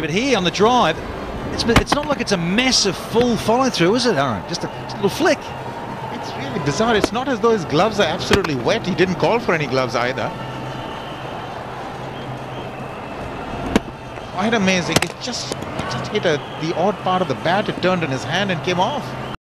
but here on the drive, it's, it's not like it's a massive full follow through, is it, Aaron? Just a, just a little flick. It's really bizarre. It's not as though his gloves are absolutely wet. He didn't call for any gloves either. Quite amazing. It just, it just hit a, the odd part of the bat. It turned in his hand and came off.